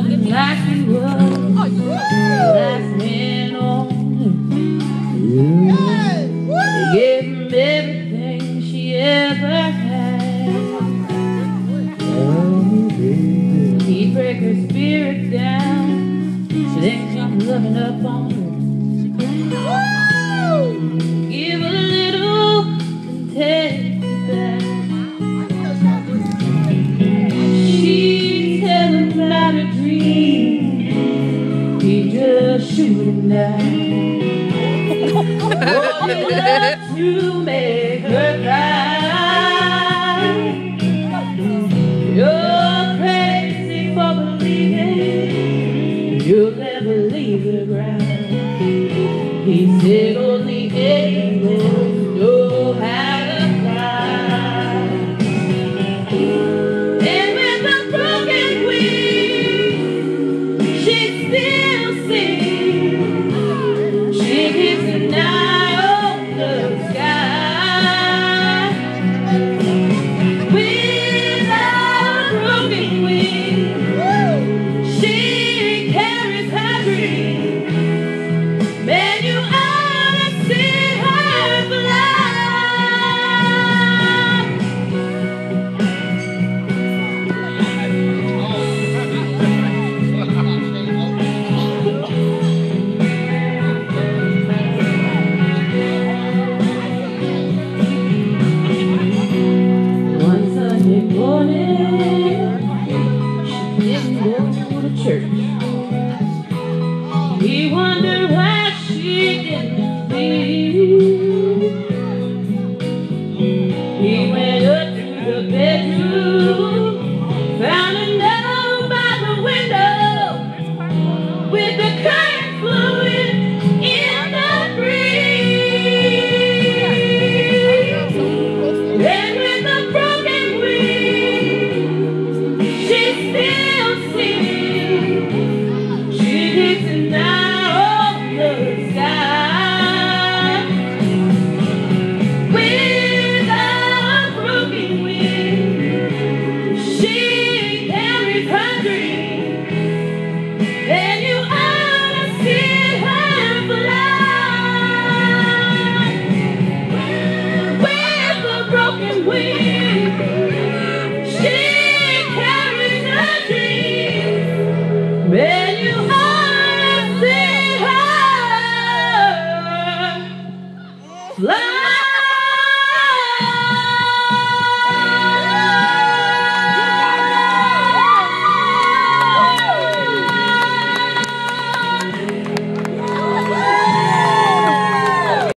looking like he was last man on. They gave him everything she ever had. He'd break her spirit down, so then come loving up on her. Give Oh, you love to make her cry. You're crazy for believing you'll never leave the ground. He said only angels didn't go to church. He wondered why she didn't leave. He went up to the bedroom, love.